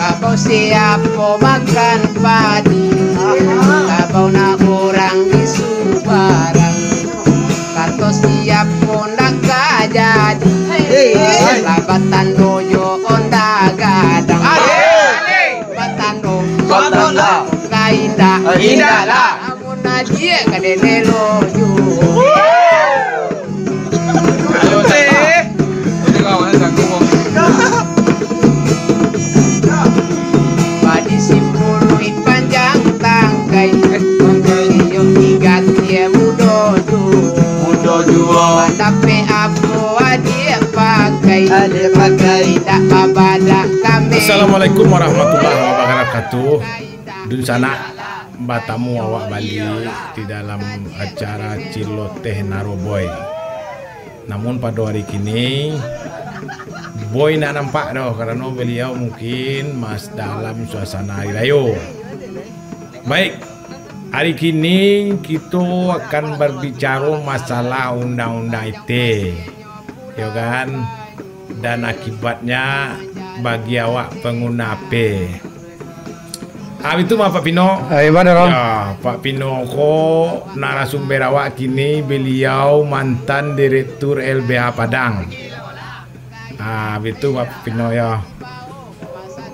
Kabau siapa makan padi? Kabau na orang di Subarang Kato siapa nak jadi Labatan dojo onda gadang Labatan dojo Batanda. kainda Indah lah. Namun dia kadene lojo Jua. Tapi apa dia pakai Ada pakai. Tak babada kami Assalamualaikum warahmatullahi wabarakatuh. Di sana batamu awak Bali di dalam acara Ciloteh Naroboy. Namun pada hari kini Boy nak nampak dah kerana beliau mungkin mas dalam suasana hari raya. Baik, hari kini kita akan berbicara masalah undang-undang IT. Ya kan? Dan akibatnya bagi awak pengguna HP. Ah itu mah Pak Pino. Eh, mana Rom? Ya, Pak Pino ko narasumber awak kini beliau mantan direktur LBH Padang. Ah, itu Pak Pino ya.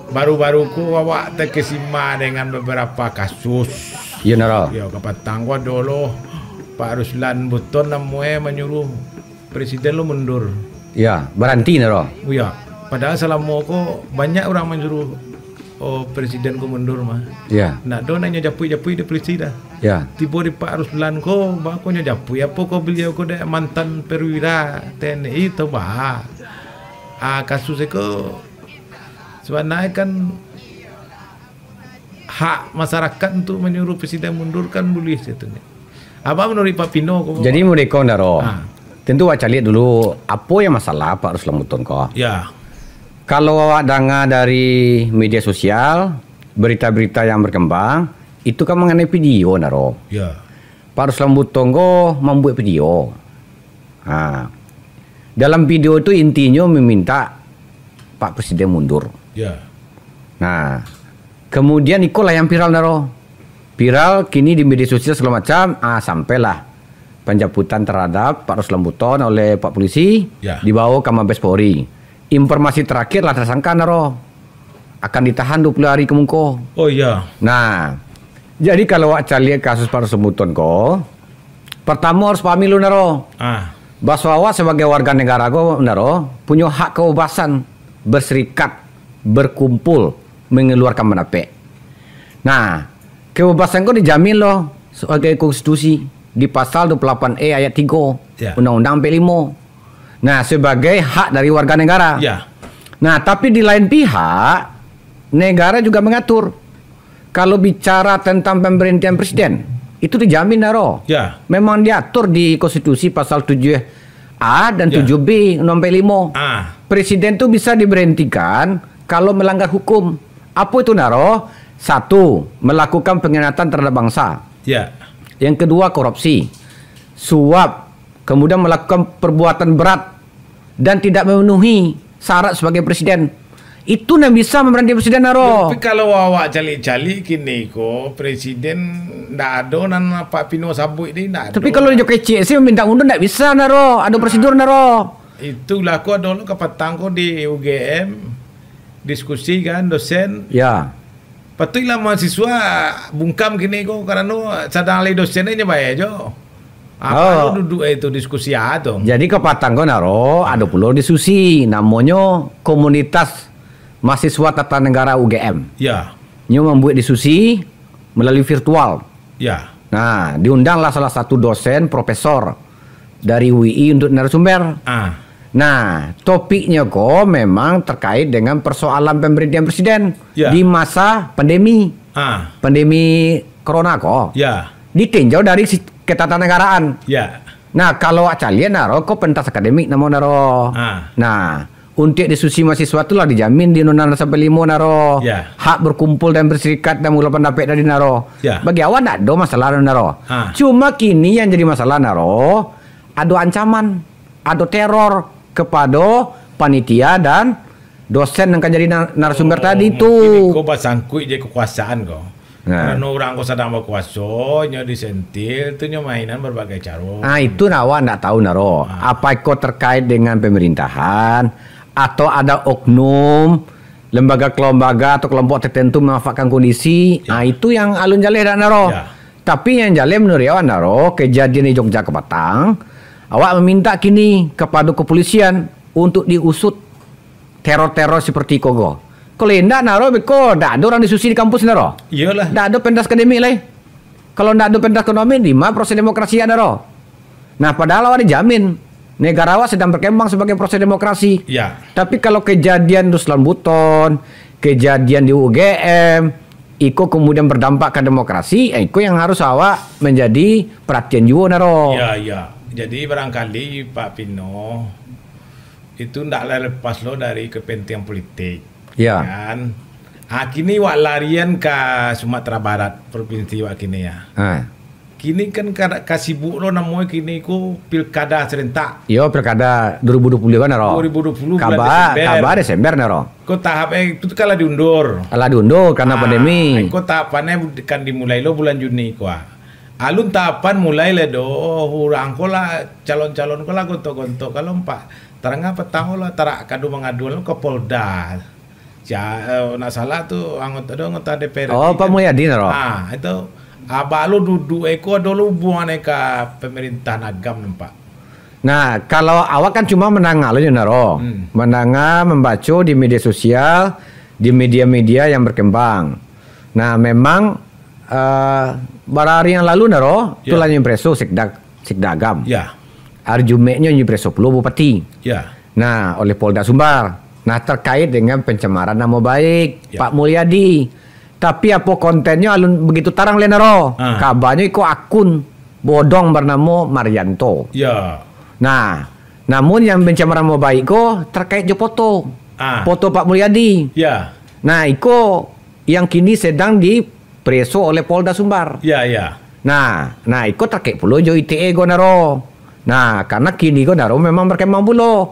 Baru-baru ku awak terkesima dengan beberapa kasus. Ya Naro. Ya, kapatang gua dulu Pak Ruslan Buton namanya menyuruh presiden lu mundur. Ya, berhenti Naro. Oh ya, padahal selama ko banyak orang menyuruh oh presiden ku mundur mah. Ya, Nak do nanya japui-japui di polisi dah. ya. Tiba di Pak Ruslan ko, bako nya japui apa ko beliau ko mantan perwira TNI tu bah. Ah kasus ko sebenarnya kan hak masyarakat untuk menyuruh presiden mundur kan boleh ni. Apa menurut Pak Pino? Jadi mereka Naro. Ah. Tentu awak lihat dulu apa yang masalah Pak Ruslan kau. ya, Kalau dengar dari media sosial, berita-berita yang berkembang, itu kan mengenai video Naro. ya, Pak Ruslan kau membuat video. Ha. Dalam video itu intinya meminta Pak Presiden mundur. ya, Nah, kemudian ikulah yang viral Naro. Viral kini di media sosial segala macam, ah sampailah penjemputan terhadap Pak Ruslan Buton oleh Pak Polisi Ya. dibawa ke Mabes Polri. Informasi terakhir lah tersangka Naro akan ditahan 20 hari ke Mungko. Oh ya, Nah, jadi kalau awak lihat kasus Pak Ruslan Buton ko, pertama harus pahami lu Naro. ah, Bahwa awak sebagai warga negara ko Naro punya hak kebebasan berserikat, berkumpul, mengeluarkan pendapat. Nah, kebebasan kau dijamin loh sebagai konstitusi di pasal 28E ayat 3 Ya. Undang-Undang 45. Nah, sebagai hak dari warga negara. ya, Nah, tapi di lain pihak negara juga mengatur kalau bicara tentang pemberhentian presiden itu dijamin Naro. ya, Memang diatur di konstitusi pasal 7A dan Ya. 7B Undang 45. ah, Presiden itu bisa diberhentikan kalau melanggar hukum. Apa itu Naro? Satu, melakukan pengkhianatan terhadap bangsa. ya, Yang kedua, korupsi. Suap. Kemudian melakukan perbuatan berat dan tidak memenuhi syarat sebagai presiden. Itu yang bisa memberhentikan presiden Naro. Tapi kalau awak calik-calik kini ko presiden ndak ada nan Pak Pino sabut ni ndak ada. Tapi kalau dia kecil sih meminta mundur tidak bisa Naro. Ada prosedur Naro. itulah ko dulu ke petang ko di UGM diskusi kan dosen Ya. Patutlah mahasiswa bungkam kini ko karena sadang lagi dosen aja bayar jo. Apa Oh. duduk itu diskusi atau? Jadi ke Patanggo Naro ada pula diskusi namanya komunitas mahasiswa tata negara UGM. Ya, Nyo membuat diskusi melalui virtual. ya, Nah, diundanglah salah satu dosen profesor dari UI untuk narasumber. ah, Nah, topiknya kok memang terkait dengan persoalan pemberhentian presiden Ya. di masa pandemi, ah, pandemi corona kok. ya, Ditinjau dari ketatanegaraan. ya, Nah, kalau kalian naro kok pentas akademik namo naro. Ah. Nah, untuk diskusi mahasiswa itulah dijamin di Undang-Undang sampai limo naro. Ya. Hak berkumpul dan berserikat dan mengeluarkan pendapat dari naro. Ya. Bagi awak tidak ada masalah naro. Ah. Cuma kini yang jadi masalah naro, ada ancaman, ada teror kepada panitia dan dosen yang akan jadi nar- narasumber tadi Ini itu. kau basangkui je kekuasaan kau. Nah. Karena orang kau sedang berkuasa, nyo disentil, tu nyo mainan berbagai cara. Nah itu nawa ndak tahu naro. Apa itu terkait dengan pemerintahan atau ada oknum lembaga kelembaga atau kelompok tertentu memanfaatkan kondisi. Nah itu yang alun jaleh dak naro. Ya. Tapi yang jaleh menurut awan naro kejadian di Jogja ke Batang, awak meminta kini kepada kepolisian untuk diusut teror-teror seperti kogo. Kalau enggak naro beko dak ada orang disusi di kampus naro. Iyalah. Nggak ada pentas akademik lah. Kalau nggak ada pentas akademik, di mana proses demokrasi ada roh. Nah, padahal awak dijamin negara awak sedang berkembang sebagai proses demokrasi. Ya. Tapi kalau kejadian Ruslan Buton, kejadian di UGM, Iko kemudian berdampak ke demokrasi, eh, Iko yang harus awak menjadi perhatian juga naro. Ya, ya. Jadi barangkali Pak Pino itu ndaklah lepas lo dari kepentingan politik. Ya. Kan? Ah, kini wak larian ke Sumatera Barat, provinsi wak kini ya. Ah. Kini kan kada kasibuk lo namanya kini ku pilkada serentak. Yo pilkada 2020 kan naro. 2020 bulan Kabar, Desember. kabar Desember naro. Kau tahap eh, itu kalah diundur. Alah diundur karena Ah, pandemi. Kau tahapannya kan dimulai lo bulan Juni kau. Alun tahapan mulai le do hurang kau lah calon-calon kau lah gontok-gontok kalau empat terang apa tahu lah tarak kadu mengadu lo ke Polda. Ja, eh, nak salah tu anggota do anggota DPR. Oh, Pak Mulyadi naro. Ah, itu abah lo duduk eko dulu buang ke pemerintahan agam nampak. Nah, kalau awak kan cuma menangah loh Naro. Hmm. Menangah membaca di media sosial, di media-media yang berkembang. Nah, memang uh, beberapa hari yang lalu Naro, Ya. itu lah preso sekdag sekdagam. Ya, Hari Jumatnya preso puluh bupati. ya, Nah, oleh Polda Sumbar. Nah, terkait dengan pencemaran nama baik Ya. Pak Mulyadi. Tapi apa kontennya alun begitu tarang le Naro. Ah. Kabarnya iko akun bodong bernama Marianto. ya. Nah, namun yang pencemaran nama baik ko terkait jo foto. Ah. Foto Pak Mulyadi. Ya, Nah, iko yang kini sedang dipreso oleh Polda Sumbar. ya, ya. Nah, nah iko terkait pula jo ITE go naro. Nah, karena kini go naro memang berkembang pula.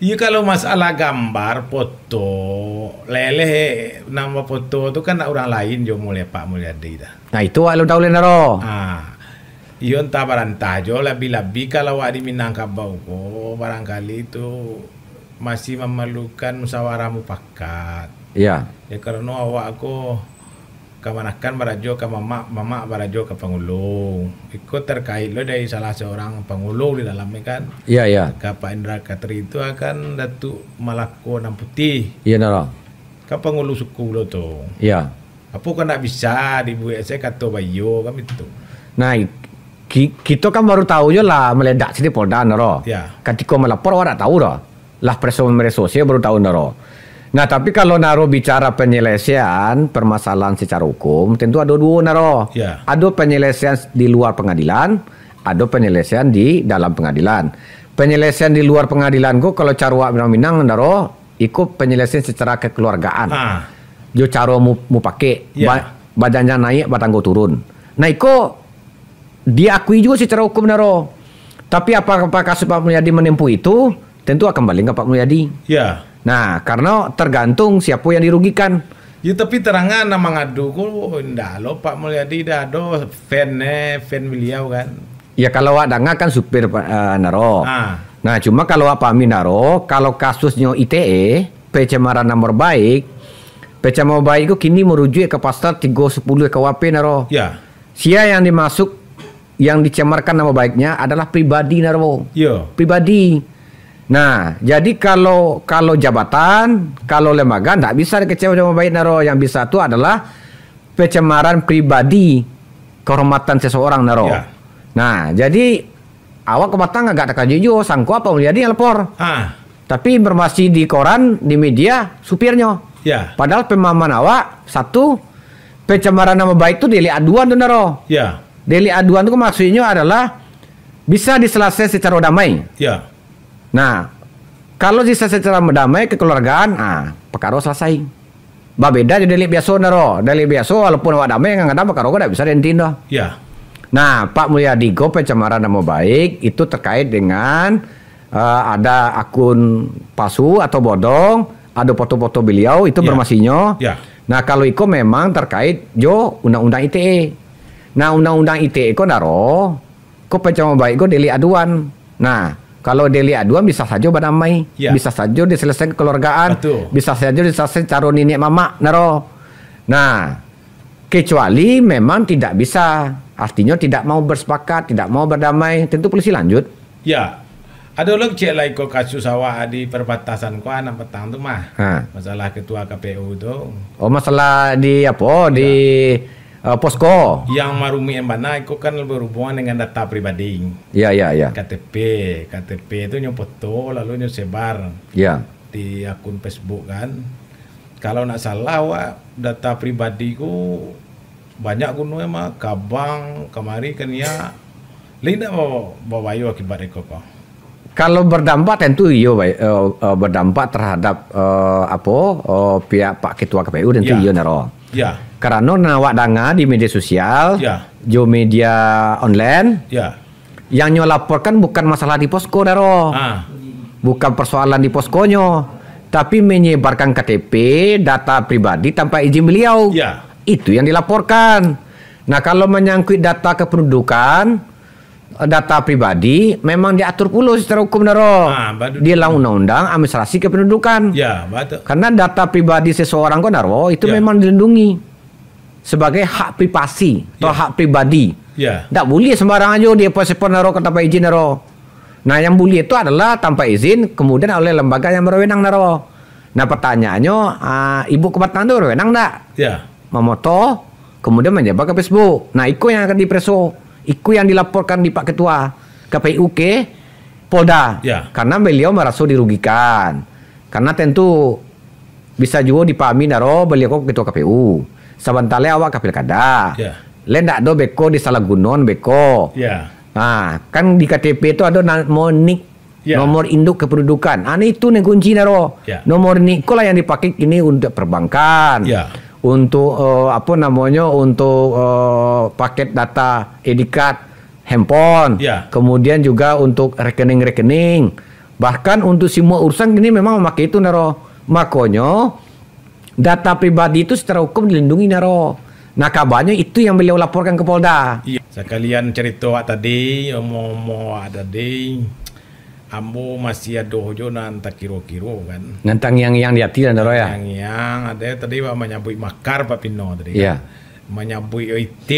Iya kalau masalah gambar, foto, leleh nama foto itu kan orang lain jo mulai Pak Mulyadi dah. Nah, itu lo tahu naro. Ah, iyo entah barantah jo lebih-lebih kalau wak di Minangkabau ko barangkali itu masih memerlukan musyawarah mufakat. Iya. Ya karena awak aku kemanakan barajo ke mama mama barajo ke pengulung ikut terkait lo dari salah seorang pengulung di dalamnya kan Iya, iya. ke Pak Indra Katri itu akan Datuk Malako Nam Putih Iya naro. ke pengulu suku lo tuh Iya. apa kan tak bisa dibuat saya kata bayo kan itu Nah, ki- kita kan baru tahu je lah meledak sini Polda naro. Ya. Ketika melapor tak tahu dah. Lah preso media sosial baru tahu naro. Nah, tapi kalau naro bicara penyelesaian permasalahan secara hukum, tentu ada dua naro. Ya. Ada penyelesaian di luar pengadilan, ada penyelesaian di dalam pengadilan. Penyelesaian di luar pengadilan kok kalau cara awak Minang naro, ikut penyelesaian secara kekeluargaan. ah Jo cara mu, mu pakai Ya. ba, badannya naik batang go turun. Nah iko diakui juga secara hukum naro. Tapi apakah kasus Pak Mulyadi menempuh itu tentu akan balik ke Pak Mulyadi. ya Nah karena tergantung siapa yang dirugikan. Ya tapi terangan nama ngadu ku ndak lo Pak Mulyadi dah do fan eh fan beliau kan. Ya kalau awak dengar kan supir uh, naro. Ah. Nah cuma kalau apa pahami naro, kalau kasusnya ITE pencemaran nama baik, pencemaran baik itu kini merujuk ke pasal 310 KWP naro. Ya. Sia yang dimasuk yang dicemarkan nama baiknya adalah pribadi naro. Yo. Pribadi. Nah, jadi kalau kalau jabatan, kalau lembaga tidak bisa dikecewa nama baik naro. Yang bisa itu adalah pencemaran pribadi kehormatan seseorang naro. Ya. Nah, jadi awak ke Batang agak ada kajijo, sangko apa yang lapor. Ah. Tapi informasi di koran, di media, supirnya. Ya. Padahal pemahaman awak satu pencemaran nama baik itu delik aduan tuh naro. Ya. Delik aduan itu maksudnya adalah bisa diselesaikan secara damai. Ya. Nah, kalau diselesaikan secara damai kekeluargaan, ah, perkara selesai. Bah beda jadi delik biasa naro. Delik biasa walaupun awak damai nggak ada perkara tidak bisa dihentiin dah. Ya. Nah, Pak Mulyadi Go pencemaran nama baik itu terkait dengan eh, ada akun palsu atau bodong, ada foto-foto beliau itu Ya. bermasinyo. Ya. Nah kalau iko memang terkait jo undang-undang ITE. Nah undang-undang ITE ko naro, ko pencama baik ko delik aduan. Nah kalau delik aduan bisa saja berdamai, Ya. bisa saja diselesaikan kekeluargaan, Betul. bisa saja diselesaikan caro nenek mama naro. Nah kecuali memang tidak bisa, artinya tidak mau bersepakat, tidak mau berdamai, tentu polisi lanjut. Ya. Ada lo cek lah ikut kasus awak di perbatasan ko anak petang tu mah. Ha. Masalah ketua KPU tu. Oh masalah di apa di uh, posko. Yang marumi yang mana itu kan berhubungan dengan data pribadi. Ya ya ya KTP, KTP itu nyo foto lalu nyo sebar ya. di akun Facebook kan. Kalau nak salah wak data pribadiku banyak gunung mah kabang kemari kan ya bawa bawa bayu akibat itu kok. Kalau berdampak tentu iyo eh, berdampak terhadap eh, apa eh, pihak Pak Ketua KPU tentu Ya. iyo naro. Ya, Karena nawak danga di media sosial, Ya. jo media online, ya, yang nyo laporkan bukan masalah di posko naro, ah, bukan persoalan di poskonyo, tapi menyebarkan KTP, data pribadi tanpa izin beliau. ya, Itu yang dilaporkan. Nah, kalau menyangkut data kependudukan, data pribadi memang diatur pula secara hukum naro. Ah, baru- Di dalam undang-undang administrasi kependudukan. ya, betul. Karena data pribadi seseorang kok naro itu Ya. memang dilindungi sebagai hak privasi atau Ya. hak pribadi. Ya, Tak boleh sembarang aja dia paspor naro ke tanpa izin naro. Nah, yang boleh itu adalah tanpa izin kemudian oleh lembaga yang berwenang naro. Nah, pertanyaannya, ah, ibu kebatang itu berwenang tak? ya, memoto kemudian menyebar ke Facebook. Nah, itu yang akan dipreso. Itu yang dilaporkan di Pak Ketua KPU ke Polda. Ya. Karena beliau merasa dirugikan. Karena tentu bisa juga dipahami naro beliau kok Ketua KPU. Sebentar awak ke pilkada. Ya. Lain tak do beko di salah gunon beko. ya, Nah, kan di KTP itu ada nomor nik, Ya. nomor induk kependudukan. Ah, ini itu nih kunci naro. Ya. Nomor nik lah yang dipakai ini untuk perbankan. Ya. Untuk eh, apa namanya? Untuk eh, paket data edikat handphone. Ya. Kemudian juga untuk rekening-rekening. Bahkan untuk semua urusan ini memang memakai itu naro. Makanya data pribadi itu secara hukum dilindungi naro. Nah kabarnya itu yang beliau laporkan ke Polda. iya. Sekalian cerita tadi, omong-omong tadi, ambo masih ada hojo nan tak kiro-kiro kan. Tentang yang yang di hati naro ya. Yang yang ada tadi wa menyabui makar Pak Pino tadi. Iya. Kan? Menyabui IT.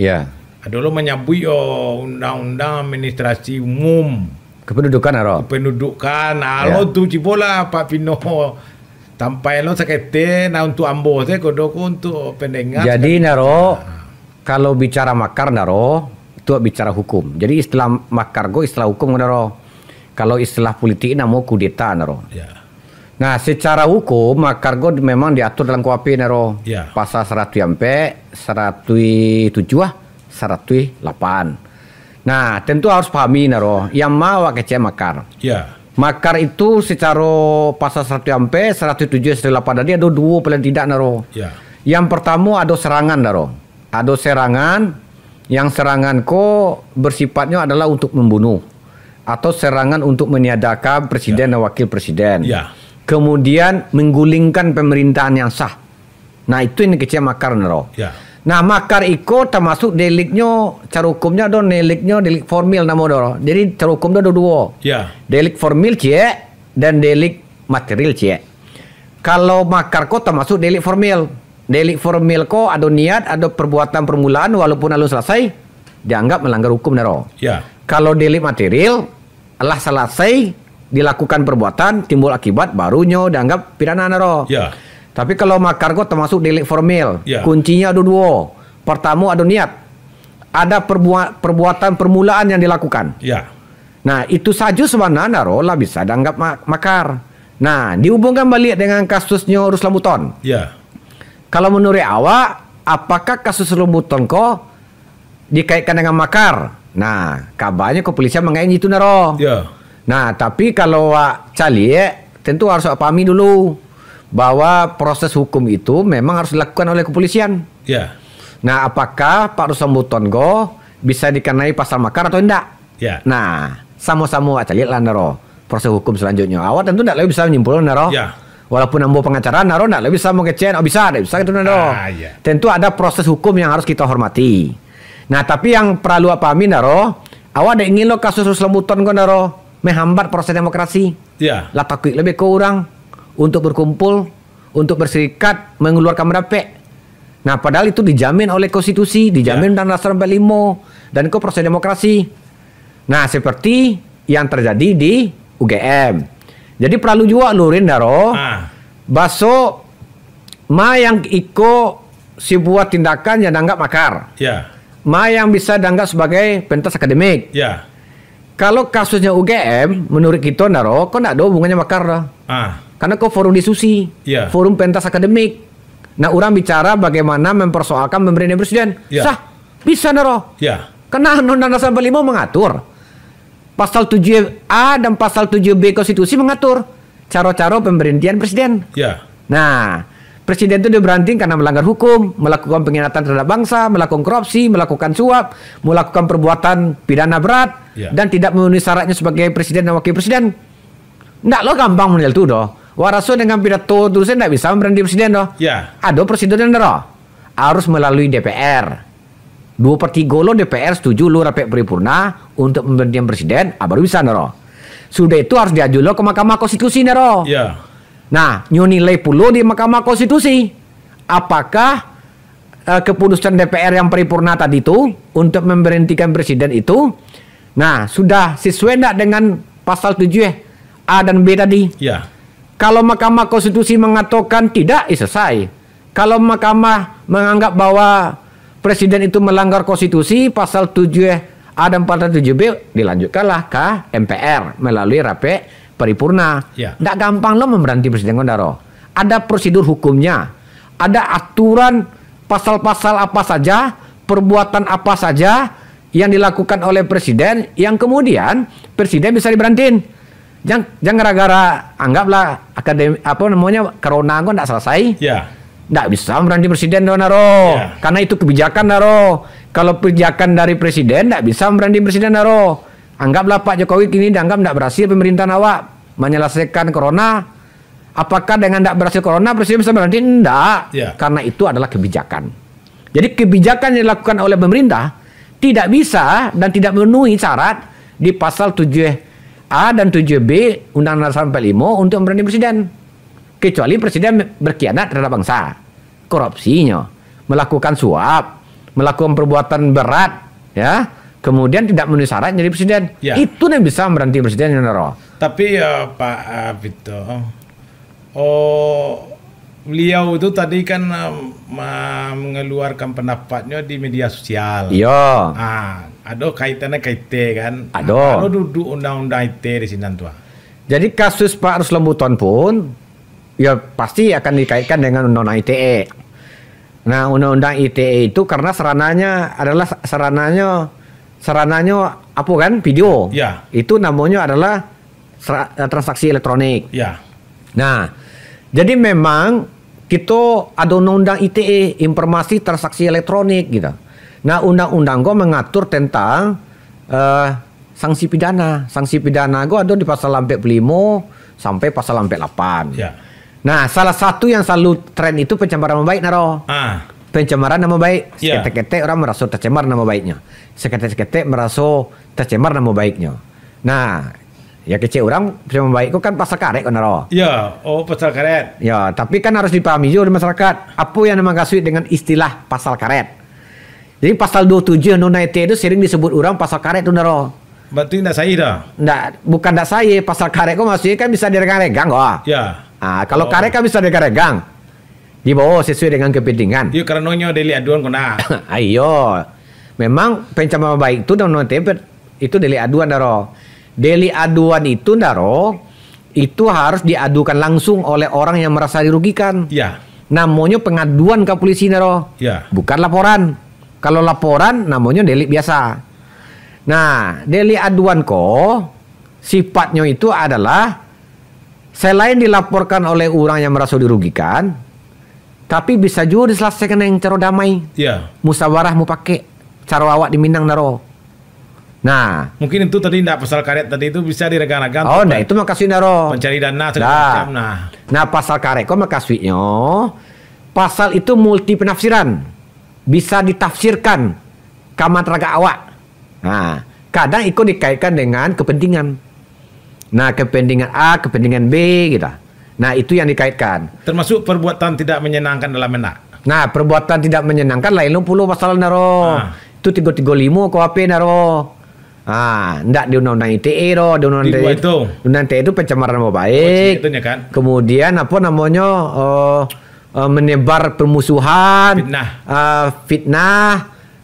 Ya. Ada lo menyabui oh, undang-undang administrasi umum Kependudukan naro. pendudukan. Ya. Alo tu cibola Pak Pino. Tampai lo sakete na untuk ambo saya kodoko untuk pendengar. Jadi naro kalau bicara makar naro itu bicara hukum. Jadi istilah makar go istilah hukum naro. Kalau istilah politik namo kudeta naro. Ya. Nah, secara hukum makar go memang diatur dalam KUHP naro. Ya. Pasal 100 sampai 107 ah, 108. Nah, tentu harus pahami naro. Yang mau kece makar. Ya. Makar itu secara pasal 100 sampai 107 108 tadi ada dua paling tidak naro. Ya. Yang pertama ada serangan daro. Ada serangan yang serangan ko bersifatnya adalah untuk membunuh atau serangan untuk meniadakan presiden dan wakil presiden. Ya. Kemudian menggulingkan pemerintahan yang sah. Nah itu ini kecil makar daro. Ya. Nah makar iko termasuk deliknya cara hukumnya ada deliknya delik formil nama daro. Jadi cara hukumnya ada dua. Ya. Delik formil cie dan delik material cie. Kalau makar ko termasuk delik formil. Delik formil ko ada niat, ada perbuatan permulaan walaupun lalu selesai dianggap melanggar hukum naro. Ya. Kalau delik material telah selesai dilakukan perbuatan timbul akibat barunya dianggap pidana naro. Ya. Tapi kalau makar ko termasuk delik formil. Ya. Kuncinya ada dua. Pertama ada niat. Ada perbuat, perbuatan permulaan yang dilakukan. Ya. Nah, itu saja sebenarnya Rola bisa dianggap ma- makar. Nah, dihubungkan balik dengan kasusnya Ruslan Buton. Ya. Kalau menurut awak, apakah kasus Ruslan Buton kok dikaitkan dengan makar? Nah, kabarnya kepolisian mengain itu naro. Ya. Nah, tapi kalau awak cali, eh, tentu harus pahami dulu bahwa proses hukum itu memang harus dilakukan oleh kepolisian. Ya. Nah, apakah Pak Ruslan Buton go bisa dikenai pasal makar atau tidak? Ya. Nah, sama-sama awak cari lah naro. proses hukum selanjutnya. Awak tentu tidak lebih bisa menyimpulkan naro. Ya. Walaupun ambo pengacara naro tidak lebih bisa mengecen, oh bisa, tidak bisa gitu naro. Ah, iya. Tentu ada proses hukum yang harus kita hormati. Nah, tapi yang perlu apa pahami naro, awak ada ingin lo kasus Ruslemuton kau naro menghambat proses demokrasi. Ya. Lah takut lebih ke orang untuk berkumpul, untuk berserikat, mengeluarkan pendapat. Nah, padahal itu dijamin oleh konstitusi, dijamin Ya. dan dasar 45 dan itu proses demokrasi. Nah, seperti yang terjadi di UGM. Jadi perlu juga lurin daro. Ah. Baso ma yang iko sebuah tindakan yang dianggap makar. Ya. Ma yang bisa dianggap sebagai pentas akademik. Ya. Kalau kasusnya UGM, menurut kita daro, kok tidak ada hubungannya makar dah. Ah. Karena kok forum diskusi, Iya. forum pentas akademik. Nah, orang bicara bagaimana mempersoalkan pemerintahan presiden. Iya. Sah, bisa naro. Ya. Karena Undang-Undang Dasar 45 mengatur. Pasal 7A dan pasal 7B Konstitusi mengatur cara-cara pemberhentian presiden. Ya. Nah, presiden itu diberhentikan karena melanggar hukum, melakukan pengkhianatan terhadap bangsa, melakukan korupsi, melakukan suap, melakukan perbuatan pidana berat, Ya. dan tidak memenuhi syaratnya sebagai presiden dan wakil presiden. Nggak lo gampang menilai itu doh. Waraso dengan pidato tulisnya nggak bisa memberhenti presiden doh. Ya. Ada prosedurnya doh. Harus melalui DPR. Dua per tiga lo DPR setuju lo rapat paripurna untuk pemberhentian presiden, ah, baru bisa doh. Sudah itu harus diaju lo ke Mahkamah Konstitusi doh. Ya. Nah, nilai puluh di Mahkamah Konstitusi. Apakah eh, keputusan DPR yang paripurna tadi itu untuk memberhentikan presiden itu, nah sudah sesuai enggak dengan pasal 7 A dan B tadi? Ya. Kalau Mahkamah Konstitusi mengatakan tidak, ya selesai. Kalau Mahkamah menganggap bahwa presiden itu melanggar konstitusi pasal 7 A dan pasal 7B dilanjutkanlah ke MPR melalui rapat paripurna. Ya. Gampang lo memberhenti presiden Kondaro. Ada prosedur hukumnya. Ada aturan pasal-pasal apa saja, perbuatan apa saja yang dilakukan oleh presiden yang kemudian presiden bisa diberhentiin. Jangan jangan gara-gara anggaplah akademi apa namanya corona kok tidak selesai. Ya. Tidak bisa berhenti presiden dong Naro. Ya. Karena itu kebijakan Naro. Kalau kebijakan dari presiden tidak bisa berhenti presiden Naro. Anggaplah Pak Jokowi kini dianggap tidak berhasil pemerintahan awak menyelesaikan corona. Apakah dengan tidak berhasil corona presiden bisa berhenti? Tidak. Ya. Karena itu adalah kebijakan. Jadi kebijakan yang dilakukan oleh pemerintah tidak bisa dan tidak memenuhi syarat di pasal 7A dan 7B Undang-Undang Dasar 45 untuk memberhenti presiden kecuali presiden berkhianat terhadap bangsa, korupsinya, melakukan suap, melakukan perbuatan berat, ya, kemudian tidak memenuhi syarat jadi presiden. Ya. Itu yang bisa berhenti presiden Nero. Tapi ya Pak Vito, oh beliau itu tadi kan um, mengeluarkan pendapatnya di media sosial. Iya. Ah, ada kaitannya KIT kan? Ada. Ada duduk undang-undang IT di sini tuh. Jadi kasus Pak Ruslan Buton pun ya pasti akan dikaitkan dengan undang-undang ITE. Nah, undang-undang ITE itu karena serananya adalah serananya serananya apa kan video. Ya. Itu namanya adalah sera- transaksi elektronik. Ya. Nah, jadi memang kita ada undang-undang ITE, informasi transaksi elektronik gitu. Nah, undang-undang gue mengatur tentang eh, sanksi pidana. Sanksi pidana gue ada di pasal 45 sampai pasal 48. Ya. Nah, salah satu yang selalu tren itu pencemaran baik naro. Ah, Pencemaran nama baik. Ya. Seketek-ketek orang merasa tercemar nama baiknya. Seketek-ketek merasa tercemar nama baiknya. Nah, ya kecil orang pencemaran baik itu kan pasal karet kan ya. Oh, pasal karet. Ya, tapi kan harus dipahami juga di masyarakat. Apa yang dimaksud dengan istilah pasal karet? Jadi pasal 27 Undang ITE itu sering disebut orang pasal karet itu naro. Berarti tidak saya dah. Nggak, bukan ndak saya, pasal karet kok maksudnya kan bisa diregang-regang kok. Ya. Ah, kalau Oh. karet kan bisa diregang. Di bawah sesuai dengan kepentingan. Dia karena nyonya deli aduan kena. Ayo. Memang pencemaran baik itu dan tempe itu delik aduan daro. Delik aduan itu daro itu harus diadukan langsung oleh orang yang merasa dirugikan. Ya. Namanya pengaduan ke polisi daro. Ya. Bukan laporan. Kalau laporan namanya delik biasa. Nah, delik aduan ko sifatnya itu adalah selain dilaporkan oleh orang yang merasa dirugikan, tapi bisa juga diselesaikan dengan cara damai Ya. musyawarah mau pakai cara awak di Minang naro. Nah, Mungkin itu tadi tidak pasal karet tadi itu bisa diregang-regang. oh nah itu makasih naro. Mencari dana segala Dah. macam. Nah, Nah, pasal karet kau makasihnya pasal itu multi penafsiran. Bisa ditafsirkan kamat raga awak. Nah, kadang ikut dikaitkan dengan kepentingan. Nah, kepentingan A, kepentingan B gitu. Nah, itu yang dikaitkan. termasuk perbuatan tidak menyenangkan dalam benak. Nah, perbuatan tidak menyenangkan lain lu puluh pasal naro. Ah. Itu 335 KUHP naro. Ah, ndak di undang-undang ITE ro, di undang-undang dua itu. Undang ITE itu pencemaran nama baik. Itunya kan. Kemudian apa namanya eh, eh, menebar permusuhan, Fitnah. eh, fitnah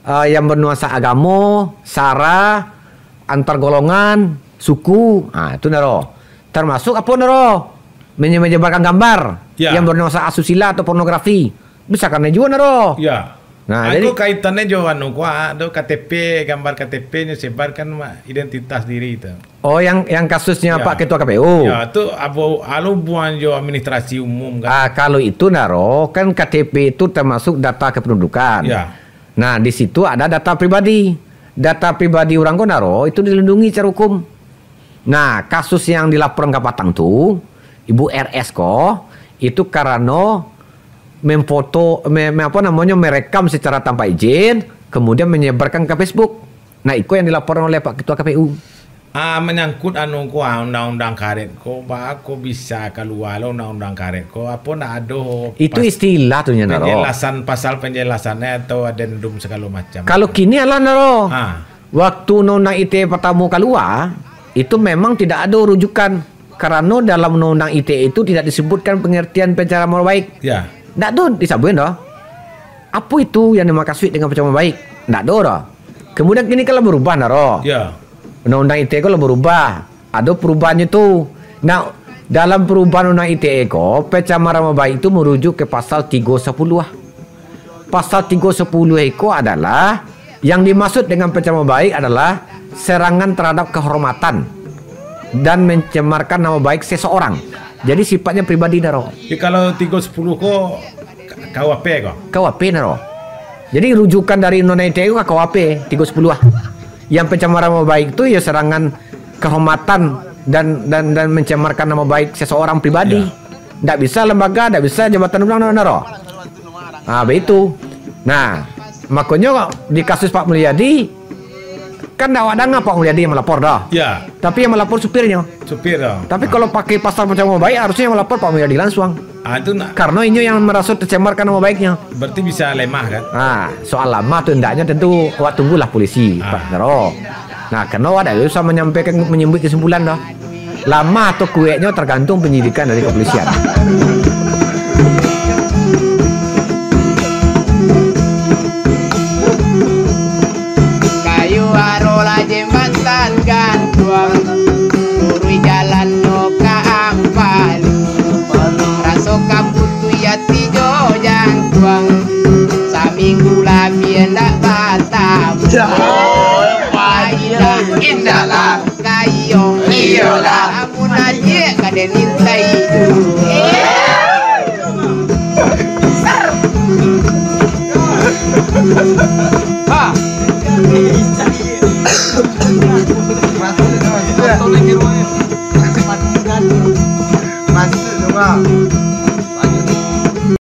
eh, yang bernuansa agama, sara, antar golongan, suku. Ah, itu naro. Termasuk apa naro? Menye- Menyebarkan gambar Ya. yang bernuansa asusila atau pornografi. Bisa karena juga naro. Ya. Nah, Nah, jadi- itu kaitannya jo anu ada KTP, gambar KTP-nya sebarkan mah identitas diri itu. Oh, yang yang kasusnya Ya. Pak Ketua KPU. Ya, itu abu alu buan jo administrasi umum kan. Ah, kalau itu naro kan KTP itu termasuk data kependudukan. Ya. Nah, di situ ada data pribadi. Data pribadi orang kau naro itu dilindungi secara hukum. Nah, kasus yang dilaporkan ke Patang tuh, Ibu RS kok itu karena memfoto, me, me- apa namanya merekam secara tanpa izin, kemudian menyebarkan ke Facebook. Nah, itu yang dilaporkan oleh Pak Ketua KPU. Ah menyangkut anu gua undang-undang karet ko ba ko bisa keluar undang-undang karet ko apa nak ada Itu istilah tuh naro. penjelasan pasal penjelasannya atau adendum segala macam. Kalau kini adalah naro. ah Waktu Undang-Undang ITE pertama keluar, itu memang tidak ada rujukan. Karena dalam Undang-Undang ITE itu tidak disebutkan pengertian pencemaran nama baik. ya Tidak ada disabuin dah. Apa itu yang dimaksud dengan pencemaran baik? Tidak ada dah. Kemudian kini kalau berubah naro. ya Undang-Undang ITE kalau berubah. Ada perubahannya tu. Nah, dalam perubahan Undang ITE ko, pencemaran nama baik itu merujuk ke pasal 310 ah. Pasal 310 itu adalah yang dimaksud dengan pencemaran baik adalah serangan terhadap kehormatan dan mencemarkan nama baik seseorang. Jadi sifatnya pribadi naro. Ya, kalau 310 ko K- KWP ko. KWP naro. Jadi rujukan dari ITE itu ke KWP 310 ah. Yang pencemaran nama baik itu ya serangan kehormatan dan dan dan mencemarkan nama baik seseorang pribadi. Tidak bisa lembaga, tidak bisa jabatan undang naro. Ah, begitu. Nah, makanya kok di kasus Pak Mulyadi kan tidak ada Pak Mulyadi yang melapor dah. Ya Tapi yang melapor supirnya. supir dong. Tapi kalau pakai pasal pencemaran nama baik harusnya yang melapor Pak Mulyadi langsung. ah itu nak Karena ini yang merasa tercemarkan nama baiknya. berarti bisa lemah kan? Nah, soal lama tuh hendaknya tentu awak tunggulah polisi, Ah. Pak Naro. Nah, karena ada usah menyampaikan menyebut kesimpulan dah. Lama atau kueknya tergantung penyidikan dari kepolisian.